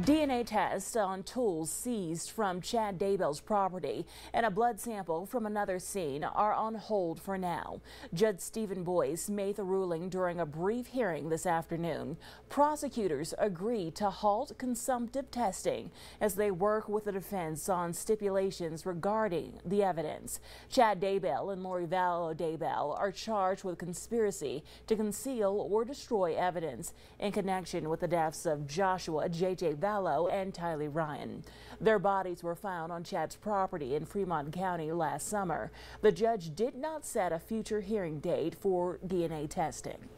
DNA tests on tools seized from Chad Daybell's property and a blood sample from another scene are on hold for now. Judge Stephen Boyce made the ruling during a brief hearing this afternoon. Prosecutors agreed to halt consumptive testing as they work with the defense on stipulations regarding the evidence. Chad Daybell and Lori Vallow Daybell are charged with conspiracy to conceal or destroy evidence in connection with the deaths of Joshua J.J. Vallow and Tylee Ryan. Their bodies were found on Chad's property in Fremont County last summer. The judge did not set a future hearing date for DNA testing.